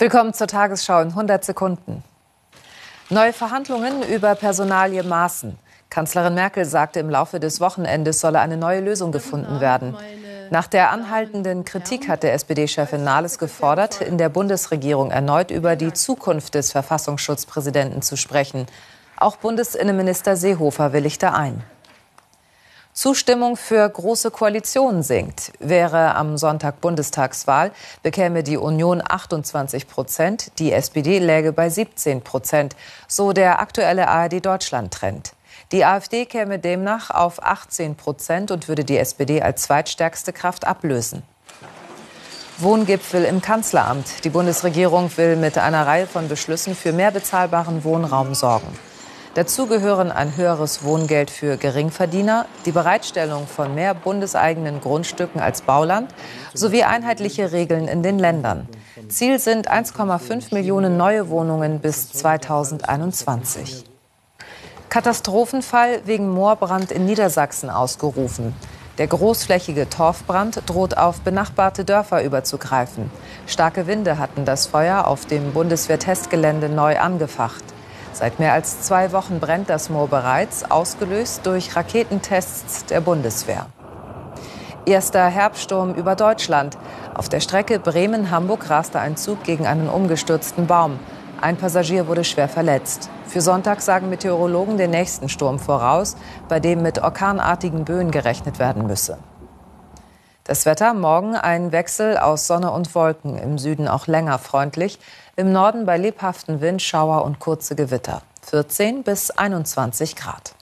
Willkommen zur Tagesschau in 100 Sekunden. Neue Verhandlungen über Personalie Maaßen. Kanzlerin Merkel sagte, im Laufe des Wochenendes solle eine neue Lösung gefunden werden. Nach der anhaltenden Kritik hat der SPD-Chefin Nahles gefordert, in der Bundesregierung erneut über die Zukunft des Verfassungsschutzpräsidenten zu sprechen. Auch Bundesinnenminister Seehofer willigte ein. Zustimmung für Große Koalitionen sinkt. Wäre am Sonntag Bundestagswahl, bekäme die Union 28 Prozent, die SPD läge bei 17 Prozent, so der aktuelle ARD-Deutschland-Trend. Die AfD käme demnach auf 18 Prozent und würde die SPD als zweitstärkste Kraft ablösen. Wohngipfel im Kanzleramt. Die Bundesregierung will mit einer Reihe von Beschlüssen für mehr bezahlbaren Wohnraum sorgen. Dazu gehören ein höheres Wohngeld für Geringverdiener, die Bereitstellung von mehr bundeseigenen Grundstücken als Bauland sowie einheitliche Regeln in den Ländern. Ziel sind 1,5 Millionen neue Wohnungen bis 2021. Katastrophenfall wegen Moorbrand in Niedersachsen ausgerufen. Der großflächige Torfbrand droht auf benachbarte Dörfer überzugreifen. Starke Winde hatten das Feuer auf dem Bundeswehr-Testgelände neu angefacht. Seit mehr als zwei Wochen brennt das Moor bereits, ausgelöst durch Raketentests der Bundeswehr. Erster Herbststurm über Deutschland. Auf der Strecke Bremen-Hamburg raste ein Zug gegen einen umgestürzten Baum. Ein Passagier wurde schwer verletzt. Für Sonntag sagen Meteorologen den nächsten Sturm voraus, bei dem mit orkanartigen Böen gerechnet werden müsse. Das Wetter morgen ein Wechsel aus Sonne und Wolken, im Süden auch länger freundlich, im Norden bei lebhaften Wind, Schauer und kurze Gewitter. 14 bis 21 Grad.